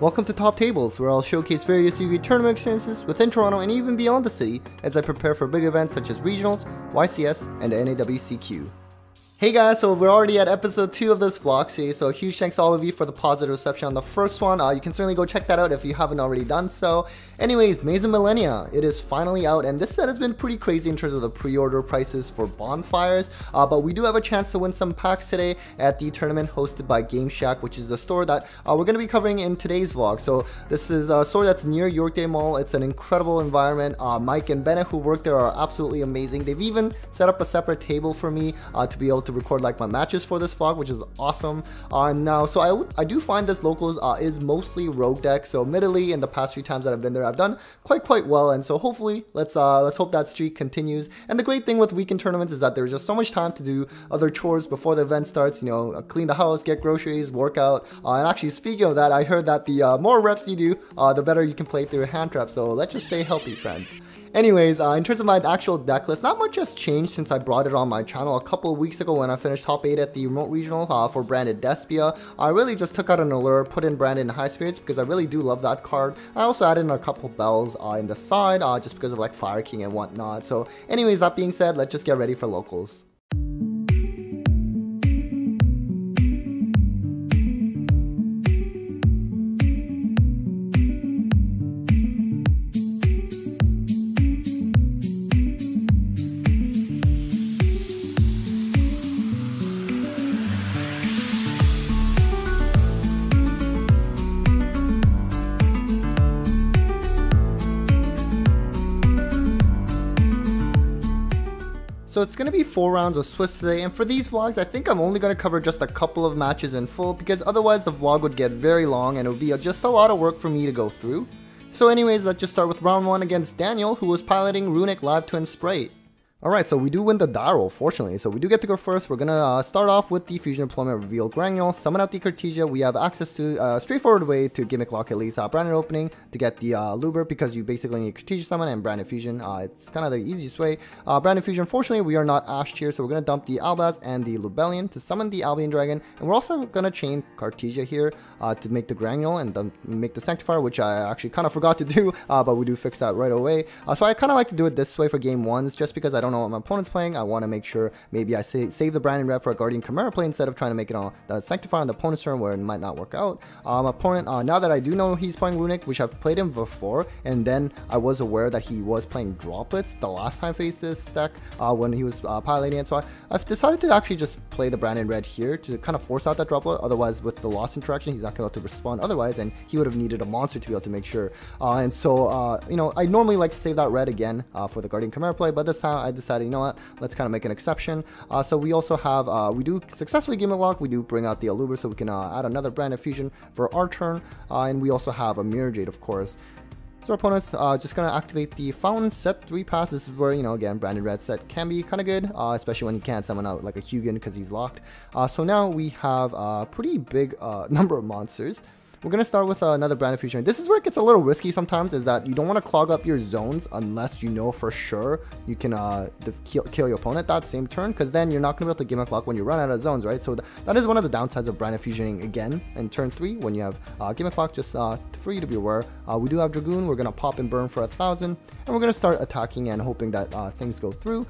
Welcome to Top Tables, where I'll showcase various Yu-Gi tournament experiences within Toronto and even beyond the city as I prepare for big events such as regionals, YCS, and NAWCQ. Hey guys, so we're already at episode 2 of this vlog series, so huge thanks to all of you for the positive reception on the first one. Uh, you can certainly go check that out if you haven't already done so. Anyways, Maze of Millennia, it is finally out, and this set has been pretty crazy in terms of the pre-order prices for bonfires, uh, but we do have a chance to win some packs today at the tournament hosted by Game Shack, which is the store that uh, we're going to be covering in today's vlog. So this is a store that's near Yorkdale Mall. It's an incredible environment. Uh, Mike and Bennett who work there are absolutely amazing. They've even set up a separate table for me uh, to be able to to record like my matches for this vlog, which is awesome. Uh, now, so I, I do find this locals uh, is mostly rogue deck. So admittedly, in the past few times that I've been there, I've done quite quite well. And so hopefully, let's uh, let's hope that streak continues. And the great thing with weekend tournaments is that there's just so much time to do other chores before the event starts. You know, clean the house, get groceries, workout. Uh, and actually, speaking of that, I heard that the uh, more reps you do, uh, the better you can play through a hand trap. So let's just stay healthy, friends. Anyways, uh, in terms of my actual deck list, not much has changed since I brought it on my channel a couple of weeks ago when I finished top 8 at the remote regional uh, for Branded Despia. I really just took out an allure, put in Branded in High Spirits because I really do love that card. I also added in a couple bells uh, in the side uh, just because of like Fire King and whatnot. So anyways, that being said, let's just get ready for locals. So it's going to be 4 rounds of Swiss today, and for these vlogs, I think I'm only going to cover just a couple of matches in full, because otherwise the vlog would get very long and it would be just a lot of work for me to go through. So anyways, let's just start with round 1 against Daniel, who was piloting Runic Live Twin Sprite. Alright, so we do win the roll, fortunately. So we do get to go first. We're gonna uh, start off with the Fusion Deployment Reveal Granule, summon out the Cartesia. We have access to a uh, straightforward way to Gimmick Lock at least uh, Branded Opening to get the uh, Loober because you basically need Cartesia Summon and Branded Fusion. Uh, it's kind of the easiest way. Uh, Branded Fusion, fortunately, we are not Ashed here, so we're gonna dump the Albaz and the Lubellion to summon the Albion Dragon. And we're also gonna chain Cartesia here uh, to make the Granule and then make the Sanctifier, which I actually kind of forgot to do, but we do fix that right away. so I kind of like to do it this way for game ones just because I don't know what my opponent's playing I want to make sure maybe I sa save the Branded Red for a Guardian Chimera play instead of trying to make it on the Sanctify on the opponent's turn where it might not work out. Um, opponent, uh, now that I do know he's playing Runic, which I've played him before, and then I was aware that he was playing Droplets the last time I faced this deck uh, when he was uh, piloting it, so I, I've decided to actually just play the Branded Red here to kind of force out that Droplet, otherwise with the loss interaction, he's not going to to respond otherwise, and he would have needed a monster to be able to make sure. Uh, and so, uh, you know, I normally like to save that red again uh, for the Guardian Chimera play, but this time I decided, you know what, let's kind of make an exception. Uh, so we also have, uh, we do successfully game a lock, we do bring out the Aluber so we can uh, add another Branded Fusion for our turn. Uh, and we also have a Mirror Jade, of course. So our opponent's uh, just going to activate the Fountain set 3 pass. This is where, you know, again, Branded Red set can be kind of good, uh, especially when you can't summon out like a Hugin because he's locked. Uh, so now we have a pretty big uh, number of monsters. We're going to start with uh, another Branded Fusion. This is where it gets a little risky sometimes, is that you don't want to clog up your zones unless you know for sure you can uh, kill, kill, your opponent that same turn, because then you're not going to be able to gimmick lock when you run out of zones, right? So th that is one of the downsides of brand of fusioning again in turn 3, when you have uh, gimmick lock, just uh, for you to be aware. Uh, we do have Dragoon, we're going to pop and burn for a 1,000, and we're going to start attacking and hoping that uh, things go through.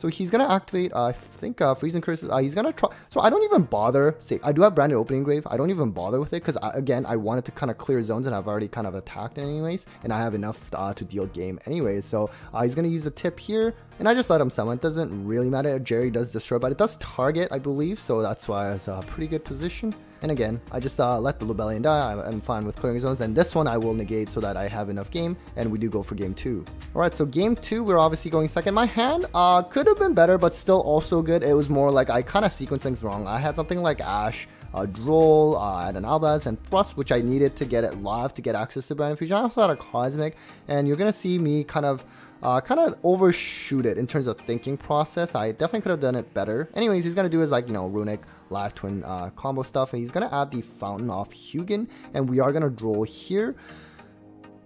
So he's gonna activate, uh, I think, uh, Freezing Curse. Uh, he's gonna try. So I don't even bother. Say, I do have Branded Opening Grave. I don't even bother with it because again, I wanted to kind of clear zones and I've already kind of attacked anyways, and I have enough uh, to deal game anyways. So uh, he's gonna use a tip here, and I just let him summon. It doesn't really matter. Geri does destroy, but it does target, I believe. So that's why it's a pretty good position. And again, I just uh, let the Lubellion die. I'm fine with clearing zones. And this one I will negate so that I have enough game. And we do go for game two. All right, so game two, we're obviously going second. My hand uh, could have been better, but still also good. It was more like I kind of sequenced things wrong. I had something like Ash, uh, Droll, uh, had an Albaz, and Thrust, which I needed to get it live to get access to Brand Fusion. I also had a Cosmic, and you're going to see me kind of uh, kind of overshoot it in terms of thinking process. I definitely could have done it better. Anyways, he's going to do his like, you know, Runic, Live Twin uh, combo stuff. And he's going to add the Fountain off Hugin. And we are going to draw here.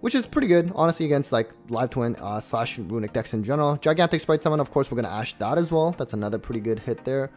Which is pretty good, honestly, against like Live Twin uh, slash Runic decks in general. Gigantic Sprite Summon, of course, we're going to Ash that as well. That's another pretty good hit there.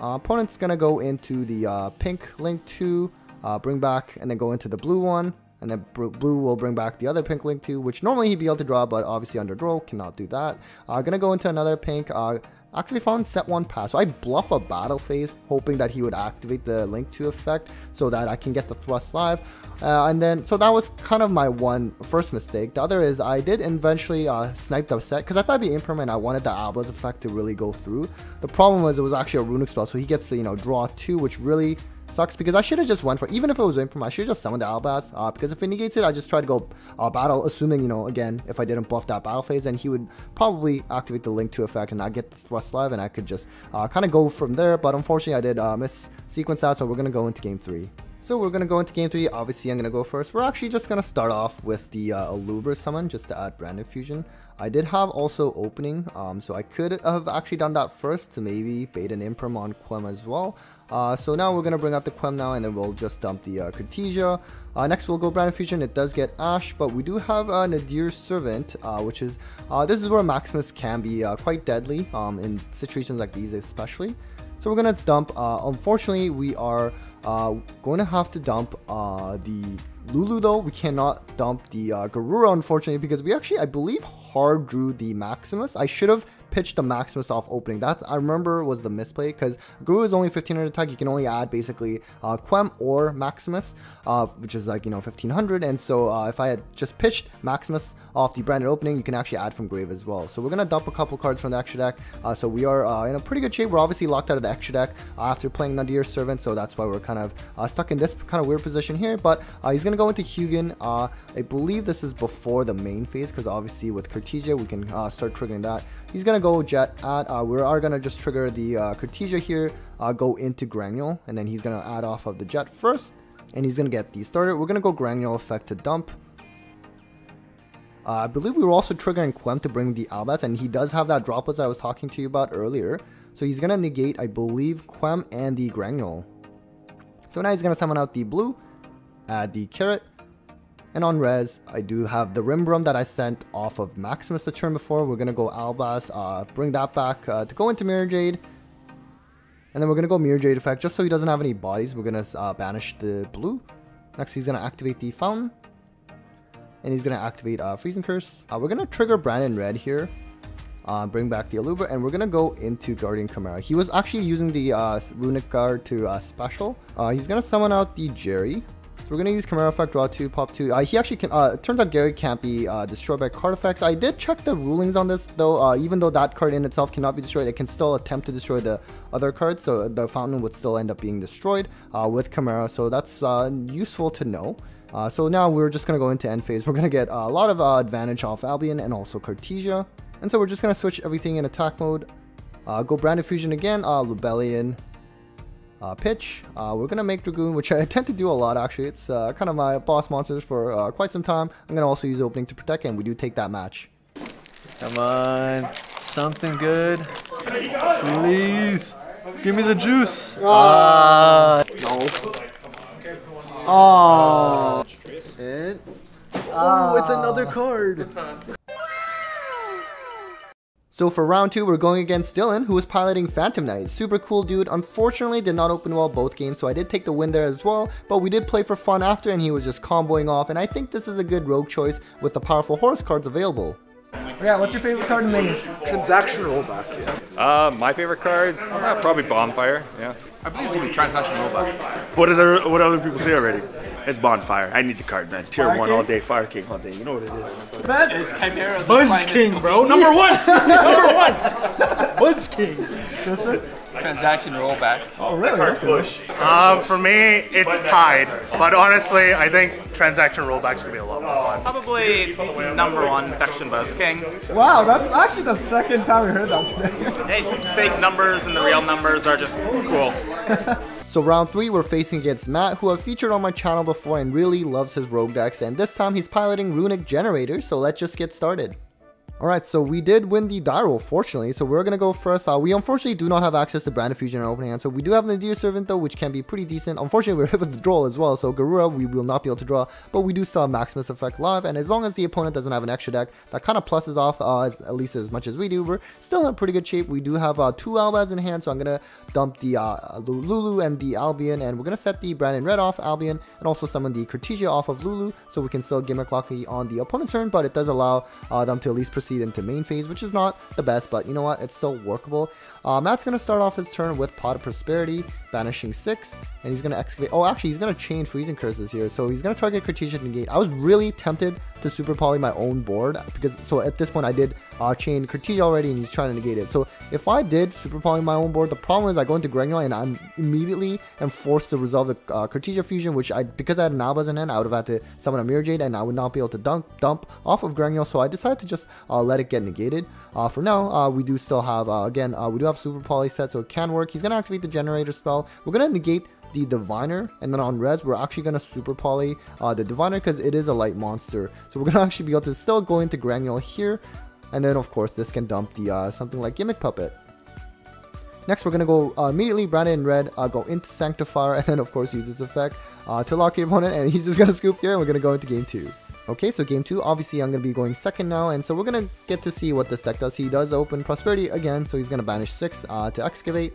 Uh, opponent's going to go into the uh, pink Link 2 uh, bring back, and then go into the blue one. And then blue will bring back the other pink link too, which normally he'd be able to draw, but obviously under draw cannot do that. Uh, gonna go into another pink. Uh, actually found set one pass. So I bluff a battle phase, hoping that he would activate the link to effect so that I can get the thrust live. Uh, and then, so that was kind of my one first mistake. The other is I did eventually uh, snipe the set because I thought it'd be impermanent. I wanted the Albaz's effect to really go through. The problem was it was actually a runic spell, so he gets to, you know, draw two, which really Sucks because I should have just went for even if it was Imperm, I should have just summoned the Albaz. Uh, because if it negates it, I just tried to go uh, battle, assuming, you know, again, if I didn't buff that battle phase, then he would probably activate the link to effect and I get the thrust live and I could just uh, kind of go from there. But unfortunately, I did uh, miss sequence that, so we're going to go into game three. So we're going to go into game 3, obviously I'm going to go first. We're actually just going to start off with the uh, Aluber summon just to add Brand Fusion. I did have also opening, um, so I could have actually done that first to maybe bait an Imperm on Quem as well. Uh, so now we're going to bring out the Quem now and then we'll just dump the uh, Cartesia. Uh, next we'll go Brand Fusion, it does get Ash, but we do have uh, Nadir Servant, uh, which is, uh, this is where Maximus can be uh, quite deadly um, in situations like these especially. So we're going to dump, unfortunately we are going to have to dump the Lulu though, we cannot dump the Garura unfortunately because we actually, I believe, hard drew the Maximus. I should have pitch the Maximus off opening. That I remember was the misplay because Guru is only 1500 attack. You can only add basically uh, Quem or Maximus, uh, which is like, you know, 1500. And so uh, if I had just pitched Maximus off the branded opening, you can actually add from Grave as well. So we're going to dump a couple cards from the extra deck. Uh, so we are uh, in a pretty good shape. We're obviously locked out of the extra deck uh, after playing Nadir Servant. So that's why we're kind of stuck in this kind of weird position here. But he's going to go into Hugin. I believe this is before the main phase because obviously with Cartesia, we can start triggering that. He's going to go Jet at, uh, we are going to just trigger the uh, here, uh, go into Granule, and then he's going to add off of the Jet first, and he's going to get the starter. We're going to go Granule effect to dump. Uh, I believe we were also triggering Quem to bring the Albaz, and he does have that droplets I was talking to you about earlier. So he's going to negate, I believe, Quem and the Granule. So now he's going to summon out the blue, add the Carrot, and on res, I do have the Rindbrumm that I sent off of Maximus the turn before. We're going to go Albaz, uh, bring that back uh, to go into Mirror Jade. And then we're going to go Mirror Jade effect just so he doesn't have any bodies. We're going to uh, banish the blue. Next, he's going to activate the Fountain. And he's going to activate uh, Freezing Curse. Uh, we're going to trigger Branded Red here. Uh, bring back the Aluber, and we're gonna go into Guardian Chimera. He was actually using the uh, Runic Guard to uh, special. Uh, he's gonna summon out the Geri, So we're gonna use Chimera Effect, draw 2, pop 2. Uh, he actually can, it turns out Geri can't be destroyed by card effects. I did check the rulings on this though, even though that card in itself cannot be destroyed, it can still attempt to destroy the other cards, so the fountain would still end up being destroyed with Chimera, so that's useful to know. Uh, so now we're just going to go into end phase. We're going to get a lot of uh, advantage off Albion and also Cartesia. And so we're just going to switch everything in attack mode. Uh, go Branded Fusion again, uh, Lubellion, uh, pitch. Uh, we're gonna make Dragoon, which I tend to do a lot actually. It's uh, kind of my boss monsters for uh, quite some time. I'm gonna also use opening to protect, and we do take that match. Come on, something good. Please, give me the juice. Uh, no. Oh. And oh, it's another ah. card. So for round 2, we're going against Dylan, who was piloting Phantom Knight. Super cool dude. Unfortunately, did not open well both games, so I did take the win there as well. But we did play for fun after, and he was just comboing off. And I think this is a good rogue choice with the powerful horse cards available. Yeah, what's your favorite card in the Transaction rollback. Yeah. Uh, my favorite card, uh, probably Bonfire. Yeah. I believe it's gonna be Transaction rollback. What is there, what other people say already? It's Bonfire. I need the card, man. Tier Fire 1 King? all day, Fire King all day. You know what it is. Man. It's Chimera. Buzz King, bro. Number one. Number one. Buzz King. Transaction rollback. Oh, really? That's Bush. Um, for me, it's tied. But honestly, I think transaction rollback's gonna be a lot more fun. Probably number one, Infection Buzz King. Wow, that's actually the second time we heard that today. hey, fake numbers and the real numbers are just cool. So round 3 we're facing against Matt who I've featured on my channel before and really loves his rogue decks and this time he's piloting Runic Generator so let's just get started. Alright, so we did win the die roll, fortunately. So we're to go first. Uh, we unfortunately do not have access to Brand Fusion in our opening hand. So we do have the Nadir Servant, though, which can be pretty decent. Unfortunately, we're hit with the draw as well. So Garura, we will not be able to draw. But we do still have Maximus Effect live. And as long as the opponent doesn't have an extra deck, that kind of pluses off uh, as, at least as much as we do. We're still in pretty good shape. We do have uh, two Albaz in hand. So I'm to dump the uh, Lulu and the Albion. And we're to set the Branded Red off Albion. And also summon the Cartesia off of Lulu. So we can still Gimmick Lock on the opponent's turn. But it does allow uh, them to at least proceed into main phase which is not the best, but you know what? It's still workable. Uh, Matt's going to start off his turn with Pot of Prosperity, banishing 6, and he's going to excavate. Oh, actually, he's going to chain Freezing Curses here, so he's going to target Cartesia Negate. I was really tempted to Super Poly my own board, because so at this point I did uh, chain Cartesia already, and he's trying to negate it. So if I did Super Poly my own board, the problem is I go into Granular, and I'm immediately am forced to resolve the uh, Fusion, which I, because I had an Albaz in hand, I would have had to summon a Mirror Jade, and I would not be able to dump, dump off of Granular, so I decided to just uh, let it get negated. Uh, for now, uh, we do still have, again, we do Super Poly set, so it can work. He's going to activate the Generator spell. We're going to negate the Diviner, and then on Res, we're actually going to Super Poly uh, the Diviner because it is a light monster. So we're going to actually be able to still go into Granule here, and then of course this can dump the uh, something like Gimmick Puppet. Next, we're going to go uh, immediately Branded in Red, uh, go into Sanctifier, and then of course use its effect uh, to lock the opponent, and he's just going to scoop here, and we're going to go into game 2. Okay, so game 2, obviously I'm going to be going second now, and so we're going to get to see what this deck does. He does open Prosperity again, so he's going to banish 6 uh, to Excavate.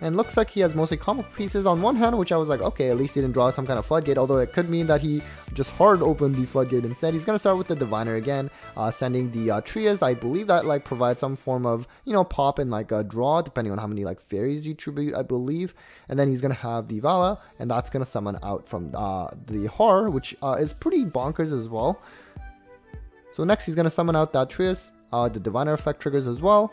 And looks like he has mostly comic pieces on one hand, which I was like, okay, at least he didn't draw some kind of floodgate, although it could mean that he just hard opened the floodgate instead. He's going to start with the Diviner again, uh, sending the uh, Trias. I believe that like provides some form of, you know, pop and like a draw, depending on how many like fairies you tribute, I believe. And then he's going to have the Vala, and that's going to summon out from uh, the Horror, which uh, is pretty bonkers as well. So next he's going to summon out that Trias. Uh, the Diviner effect triggers as well.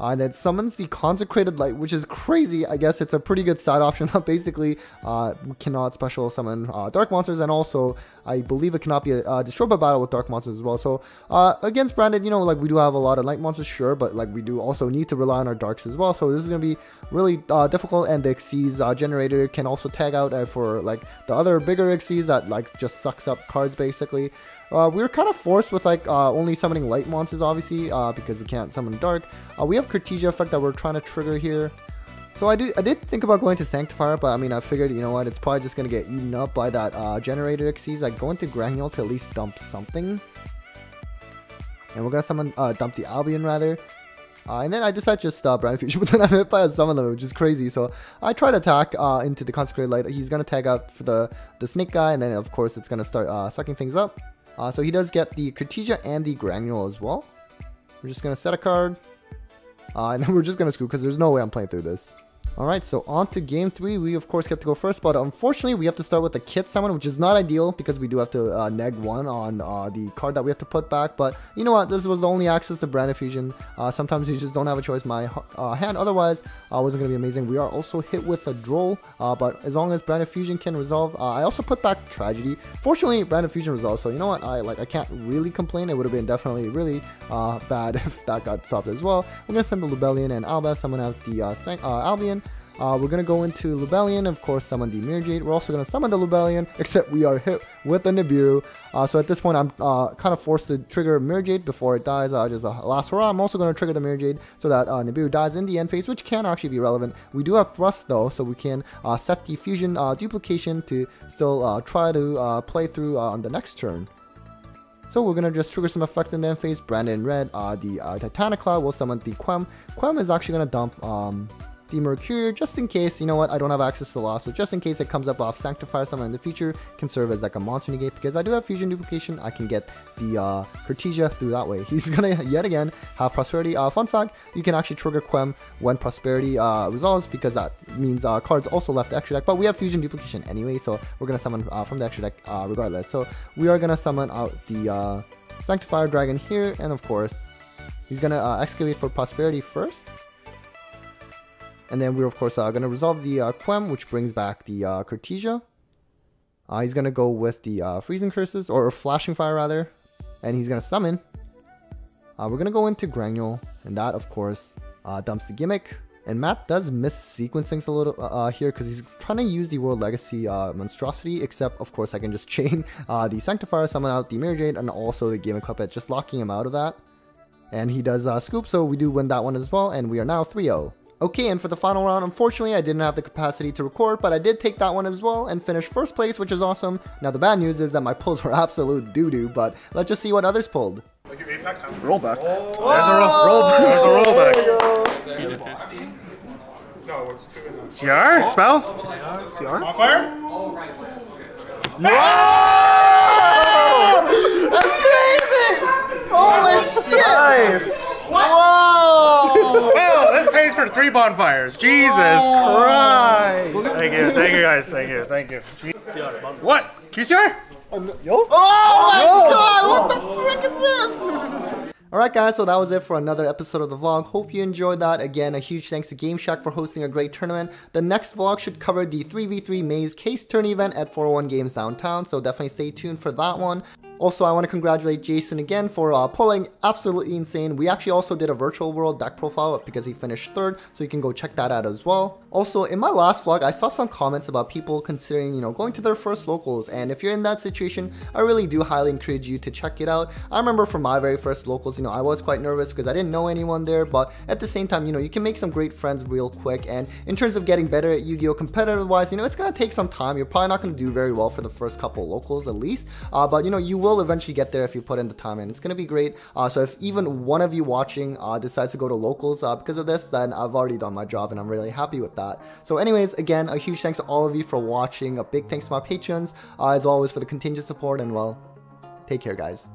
Uh, and then summons the Consecrated Light, which is crazy. I guess it's a pretty good side option. Basically, uh, cannot special summon uh, Dark Monsters, and also I believe it cannot be uh, destroyed by battle with Dark Monsters as well. So uh, against Branded, you know, like we do have a lot of Light Monsters, sure, but like we do also need to rely on our Darks as well. So this is going to be really uh, difficult, and the Xyz uh, generator can also tag out for like the other bigger Xyz that like just sucks up cards basically. Uh, we were kind of forced with like uh, only summoning light monsters, obviously, uh, because we can't summon dark. Uh, we have Cartesia effect that we're trying to trigger here. So I, do, I did think about going to Sanctifier, but I mean, I figured, you know what, it's probably just going to get eaten up by that uh, Generator Xyz. Like, going to Granule to at least dump something. And we're going to summon, uh, dump the Albion, rather. And then I decided to just uh, Brand Fusion, but then I'm hit by a summon them, which is crazy. So I try to attack into the Consecrated Light. He's going to tag out for the, the Snake guy, and then of course it's going to start sucking things up. Uh, so he does get the Cartesia and the Granule as well. We're just going to set a card. Uh, and then we're just going to scoop because there's no way I'm playing through this. Alright, so on to game 3. We of course get to go first, but unfortunately we have to start with a kit summon, which is not ideal because we do have to uh, neg 1 on uh, the card that we have to put back. But you know what, this was the only access to Brand Fusion. Uh, sometimes you just don't have a choice. My uh, hand otherwise uh, wasn't going to be amazing. We are also hit with a Droll, uh, but as long as Brand Fusion can resolve, I also put back Tragedy. Fortunately, Brand Fusion resolved, so you know what, I like I can't really complain. It would have been definitely really bad if that got stopped as well. We're going to send the Lubellion and Albaz, summon out the Albion. Uh, we're going to go into Lubellion, of course, summon the Mirror. We're also going to summon the Lubellion, except we are hit with the Nibiru. Uh, so at this point, I'm uh, kind of forced to trigger Mirror before it dies. Uh, just a last hurrah. I'm also going to trigger the Mirror so that uh, Nibiru dies in the end phase, which can actually be relevant. We do have Thrust, though, so we can uh, set the Fusion duplication to still try to play through on the next turn. So we're gonna just trigger some effects in the end phase. Branded Red, uh, the uh, Titaniklad will summon the Quem. Quem is actually gonna dump um, the Mercurial, just in case, you know what, I don't have access to Law, so just in case it comes up off Sanctifier someone in the future, can serve as like a monster negate, because I do have Fusion Duplication, I can get the uh, Cartesia through that way. He's gonna, yet again, have Prosperity. Uh, fun fact, you can actually trigger Quem when Prosperity uh, resolves, because that means uh, cards also left the extra deck, but we have Fusion Duplication anyway, so we're gonna summon uh, from the extra deck uh, regardless. So we are gonna summon out the uh, Sanctifier Dragon here, and of course, he's gonna uh, excavate for Prosperity first, and then we're of course uh, going to resolve the uh, Quem, which brings back the uh, Cartesia. Uh, he's going to go with the uh, Freezing Curses, or Flashing Fire rather, and he's going to summon. Uh, we're going to go into Granule, and that of course uh, dumps the Gimmick. And Matt does miss sequence things a little here because he's trying to use the World Legacy monstrosity, except of course I can just chain the Sanctifier, summon out the Mirror Jade, and also the Game Equipment, just locking him out of that. And he does scoop, so we do win that one as well, and we are now 3-0. Okay, and for the final round, unfortunately, I didn't have the capacity to record, but I did take that one as well and finish first place, which is awesome. Now, the bad news is that my pulls were absolute doo-doo, but let's just see what others pulled. Rollback. There's a roll. roll there's a rollback. CR? Spell? Holy shit! Nice. Wow, this pays for three bonfires. Jesus oh. Christ. Thank you, thank you guys, thank you, thank you. What? QCR? Oh, um, no. Yo. oh my yo. god, what the frick is this? Alright guys, so that was it for another episode of the vlog. Hope you enjoyed that. Again, a huge thanks to Game Shack for hosting a great tournament. The next vlog should cover the 3v3 Maze Case Turn event at 401 Games Downtown, so definitely stay tuned for that one. Also, I want to congratulate Jason again for uh, pulling absolutely insane. We actually also did a virtual world deck profile because he finished third, so you can go check that out as well. Also, in my last vlog, I saw some comments about people considering, you know, going to their first locals, and if you're in that situation, I really do highly encourage you to check it out. I remember for my very first locals, you know, I was quite nervous because I didn't know anyone there, but at the same time, you know, you can make some great friends real quick, and in terms of getting better at Yu-Gi-Oh! competitive-wise, you know, it's gonna take some time. You're probably not gonna do very well for the first couple locals at least, uh, but you know, you will eventually get there if you put in the time in. It's gonna be great. Uh, so if even one of you watching uh, decides to go to locals uh, because of this, then I've already done my job and I'm really happy with that. So anyways, again, a huge thanks to all of you for watching. A big thanks to my patrons, uh, as always, for the contingent support and well, take care guys.